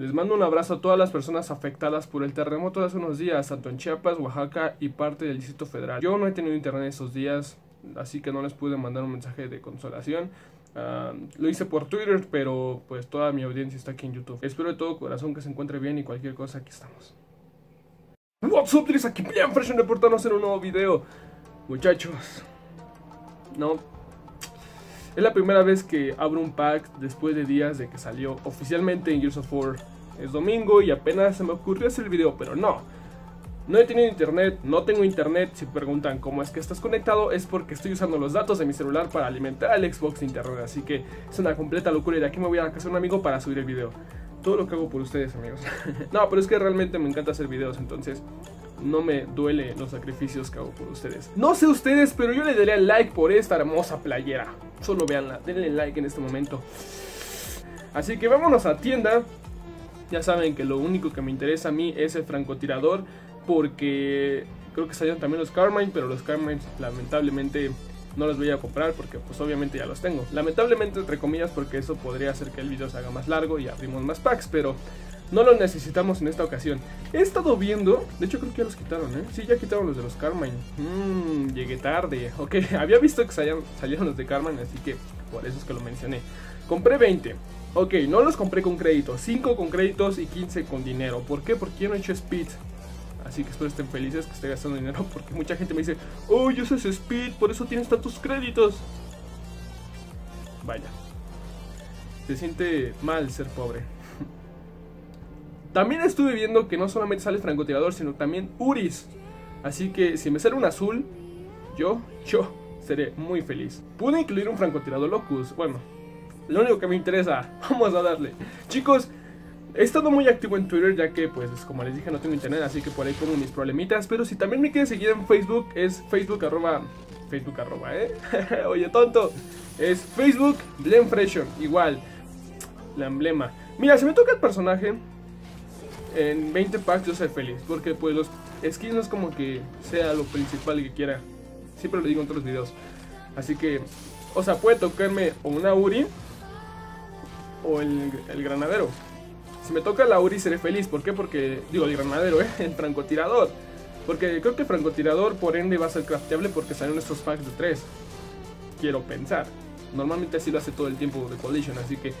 Les mando un abrazo a todas las personas afectadas por el terremoto de hace unos días, tanto en Chiapas, Oaxaca y parte del Distrito Federal. Yo no he tenido internet esos días, así que no les pude mandar un mensaje de consolación. Ah, lo hice por Twitter, pero pues toda mi audiencia está aquí en YouTube. Espero de todo corazón que se encuentre bien y cualquier cosa, aquí estamos. What's up, aquí bien fresh reportarnos en un nuevo video. Muchachos, no, es la primera vez que abro un pack después de días de que salió oficialmente en Gears of War. Es domingo y apenas se me ocurrió hacer el video, pero no. No he tenido internet, no tengo internet. Si preguntan cómo es que estás conectado, es porque estoy usando los datos de mi celular para alimentar al Xbox de internet. Así que es una completa locura y de aquí me voy a casa de un amigo para subir el video. Todo lo que hago por ustedes, amigos. no, pero es que realmente me encanta hacer videos, entonces no me duele los sacrificios que hago por ustedes. No sé ustedes, pero yo le daría like por esta hermosa playera. Solo veanla, denle like en este momento. Así que vámonos a tienda. Ya saben que lo único que me interesa a mí es el francotirador. Porque creo que salieron también los Carmine, pero los Carmine lamentablemente no los voy a comprar porque pues obviamente ya los tengo. Lamentablemente entre comillas porque eso podría hacer que el video se haga más largo y abrimos más packs, pero no los necesitamos en esta ocasión. He estado viendo, de hecho creo que ya los quitaron, ¿eh? Sí, ya quitaron los de los Carmine. Mmm, llegué tarde. Ok, había visto que salieron los de Carmine, así que por eso es que lo mencioné. Compré 20. Ok, no los compré con crédito, 5 con créditos y 15 con dinero. ¿Por qué? Porque yo no he hecho speed. Así que espero estén felices que esté gastando dinero porque mucha gente me dice, oh, yo soy speed, por eso tienes tantos créditos. Vaya. Se siente mal ser pobre. También estuve viendo que no solamente sale francotirador, sino también Uris. Así que si me sale un azul, yo, yo seré muy feliz. Pude incluir un francotirador Locus. Bueno, lo único que me interesa, vamos a darle. Chicos, he estado muy activo en Twitter ya que, pues, como les dije, no tengo internet, así que por ahí pongo mis problemitas. Pero si también me quieren seguir en Facebook, es Facebook arroba... Facebook arroba, ¿eh? Oye, tonto. Es Facebook Blenfreshion, igual. La emblema. Mira, si me toca el personaje, en 20 packs yo soy feliz. Porque pues los skins no es como que sea lo principal que quiera. Siempre lo digo en todos los videos. Así que, o sea, puede tocarme o una Uri o el, granadero. Si me toca la Uri seré feliz. ¿Por qué? Porque, digo, el granadero, ¿eh? El francotirador. Porque creo que el francotirador por ende va a ser crafteable porque salen estos packs de 3. Quiero pensar. Normalmente así lo hace todo el tiempo de Collision, así que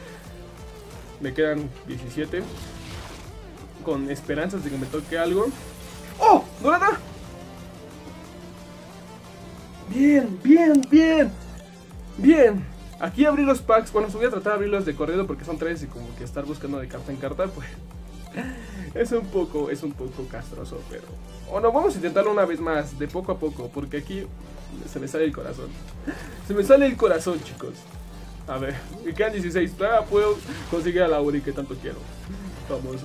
me quedan 17 con esperanzas de que me toque algo. ¡Oh! ¡Dorada! Bien, bien, bien. Bien. Aquí abrí los packs. Bueno, voy a tratar de abrirlos de corrido porque son tres y como que estar buscando de carta en carta, pues. Es un poco, es un poco castroso, pero. O no, vamos a intentarlo una vez más, de poco a poco, porque aquí se me sale el corazón. Se me sale el corazón, chicos. A ver, me quedan 16. Todavía puedo conseguir a la Uri que tanto quiero. Vamos.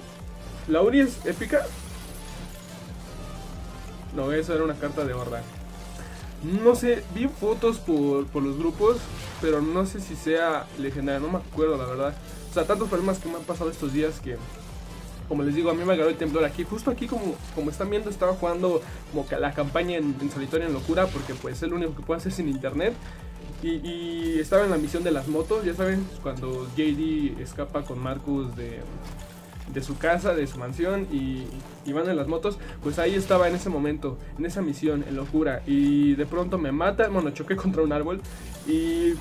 ¿La Uri es épica? No, eso era una carta de barra. No sé, vi fotos por, por, los grupos, pero no sé si sea legendaria, no me acuerdo la verdad. O sea, tantos problemas que me han pasado estos días que, como les digo, a mí me agarró el temblor aquí. Justo aquí, como, como están viendo, estaba jugando como la campaña en, en solitario en locura, porque pues es el único que puedo hacer sin internet. Y, estaba en la misión de las motos, ya saben, cuando JD escapa con Marcus de, de su casa, de su mansión y, van en las motos, pues ahí estaba en ese momento, en esa misión, en locura. Y de pronto me mata, bueno, choqué contra un árbol y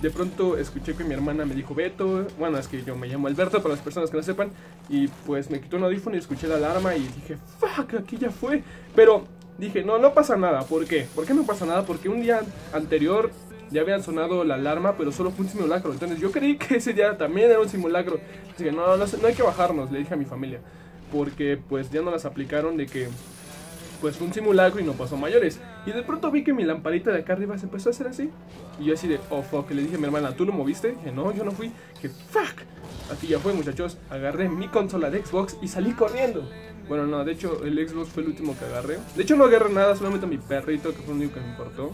de pronto escuché que mi hermana me dijo Beto, bueno, es que yo me llamo Alberto para las personas que no sepan, y pues me quitó un audífono y escuché la alarma y dije, fuck, aquí ya fue. Pero dije, no, no pasa nada, ¿por qué? ¿Por qué no pasa nada? Porque un día anterior ya habían sonado la alarma, pero solo fue un simulacro. Entonces yo creí que ese día también era un simulacro. Así que no, no, no hay que bajarnos, le dije a mi familia. Porque pues ya no las aplicaron de que pues fue un simulacro y no pasó mayores. Y de pronto vi que mi lamparita de acá arriba se empezó a hacer así. Y yo así de, oh fuck, le dije a mi hermana, ¿tú lo moviste? Dije, no, yo no fui. Que fuck. Aquí ya fue, muchachos. Agarré mi consola de Xbox y salí corriendo. Bueno, no, de hecho el Xbox fue el último que agarré. De hecho no agarré nada, solamente a mi perrito, que fue el único que me importó.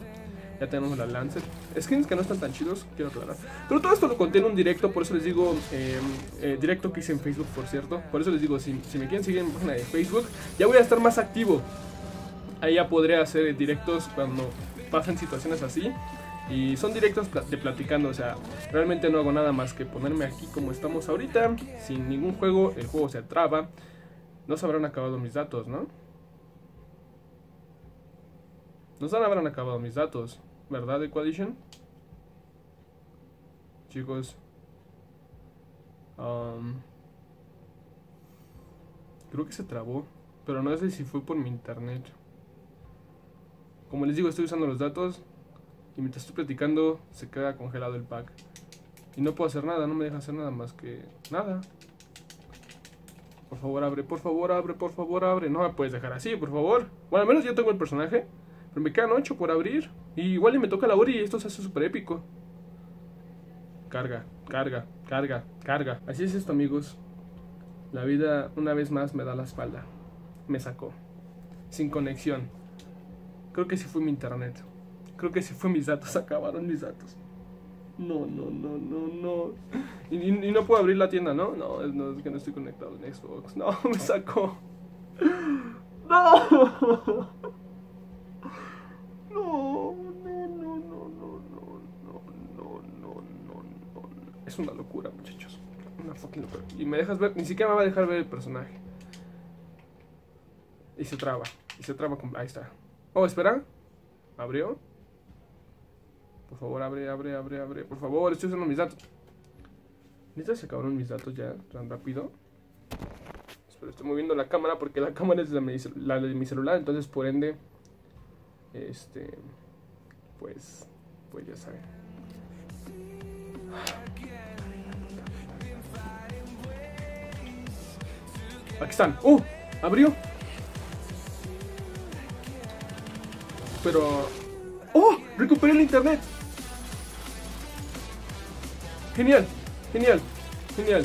Ya tenemos la Lancet. Skins que no están tan chidos, quiero aclarar. Pero todo esto lo conté en un directo, por eso les digo, em, eh, directo que hice en Facebook, por cierto. Por eso les digo, si, me quieren seguir en mi página de Facebook, ya voy a estar más activo. Ahí ya podré hacer directos cuando pasen situaciones así. Y son directos de platicando, o sea, realmente no hago nada más que ponerme aquí como estamos ahorita, sin ningún juego, el juego se traba. No se habrán acabado mis datos, ¿no? No se habrán acabado mis datos, ¿verdad, Equalition? Chicos. Um, creo que se trabó, pero no sé si fue por mi internet. Como les digo, estoy usando los datos y mientras estoy platicando se queda congelado el pack. Y no puedo hacer nada, no me deja hacer nada más que nada. Por favor, abre, por favor, abre, por favor, abre. No me puedes dejar así, por favor. Bueno, al menos yo tengo el personaje. Pero me quedan 8 por abrir. Y igual y me toca la hora y esto se hace súper épico. Carga, carga, carga, carga. Así es esto, amigos. La vida una vez más me da la espalda. Me sacó. Sin conexión. Creo que sí fue mi internet. Creo que sí fue mis datos. Acabaron mis datos. No, no, no, no, no. Y, no puedo abrir la tienda, ¿no? No, es que no estoy conectado en Xbox. No, me sacó. No. No, no, no, no, no, no, no, no, no, no. Es una locura, muchachos. Una fucking locura. Y me dejas ver, ni siquiera me va a dejar ver el personaje. Y se traba. Y se traba con. Ahí está. Oh, espera. ¿Abrió? Por favor, abre, abre, abre, abre. Por favor, estoy usando mis datos. ¿Neta se acabaron mis datos ya tan rápido? Espero, estoy moviendo la cámara porque la cámara es la, de mi celular. Entonces, por ende, este, pues, pues ya saben. Aquí están. ¡Uh! Abrió. Pero... ¡Oh! Recuperé el internet. Genial, genial, genial.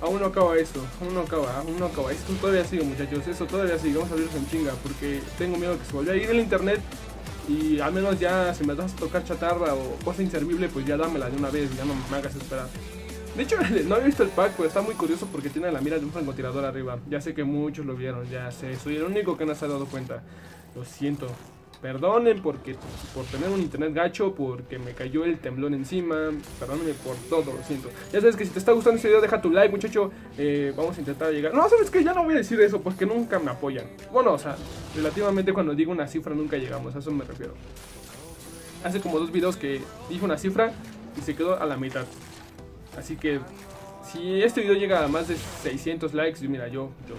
Aún no acaba esto, aún no acaba, aún no acaba. Esto todavía sigue, muchachos. Eso todavía sigue. Vamos a abrirlos en chinga porque tengo miedo que se vuelva a ir el internet. Y al menos ya, si me vas a tocar chatarra o cosa inservible, pues ya dámela de una vez. Ya no me hagas esperar. De hecho, no había visto el pack, pero está muy curioso porque tiene la mira de un francotirador arriba. Ya sé que muchos lo vieron, ya sé. Soy el único que no se ha dado cuenta. Lo siento. Perdonen porque, por tener un internet gacho, porque me cayó el temblón encima. Perdónenme por todo, lo siento. Ya sabes que si te está gustando este video, deja tu like, muchacho. Eh, vamos a intentar llegar. No, sabes que ya no voy a decir eso porque nunca me apoyan. Bueno, o sea, relativamente cuando digo una cifra nunca llegamos, a eso me refiero. Hace como dos videos que dije una cifra y se quedó a la mitad. Así que si este video llega a más de 600 likes, mira, yo, yo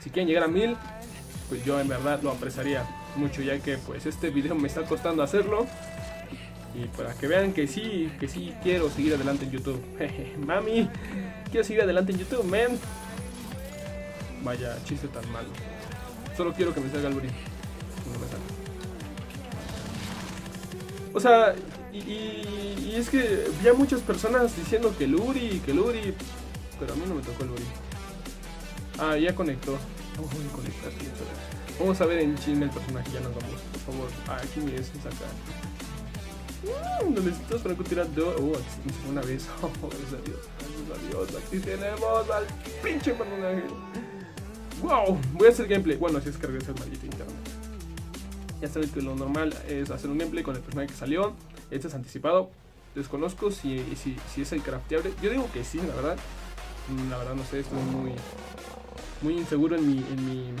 Si quieren llegar a 1000, pues yo en verdad lo apreciaría mucho ya que pues este video me está costando hacerlo y para que vean que sí, que sí quiero seguir adelante en YouTube. Mami, quiero seguir adelante en YouTube, man. Vaya, chiste tan malo. Solo quiero que me salga el brillo. No me salga. O sea, y, es que vi muchas personas diciendo que el Uri, que el Uri. Pero a mí no me tocó el Uri. Ah, ya conectó. Vamos a conectar. Vamos a ver en China el personaje, ya nos vamos, por favor. Ah, aquí me es acá. Mmm, necesitas francotirador. Oh, aquí una vez. Oh, gracias a Dios. Gracias a Dios. Aquí tenemos al pinche personaje. Wow, voy a hacer gameplay. Bueno, si es cargar ese maldito internet. Ya sabes que lo normal es hacer un gameplay con el personaje que salió. Este es anticipado. Desconozco si, si, si es el crafteable. Yo digo que sí, la verdad. La verdad no sé, estoy muy, muy inseguro en mi, en mi,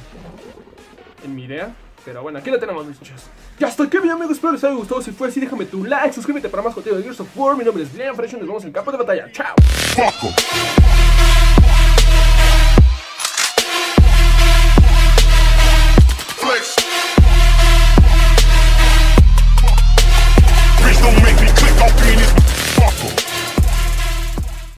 en mi idea. Pero bueno, aquí lo tenemos, muchachos. Y hasta aquí, mi amigos. Espero les haya gustado. Si fue así, déjame tu like, suscríbete para más contenido de Gears of War. Mi nombre es Liam Fresh. Nos vemos en el campo de batalla. ¡Chao!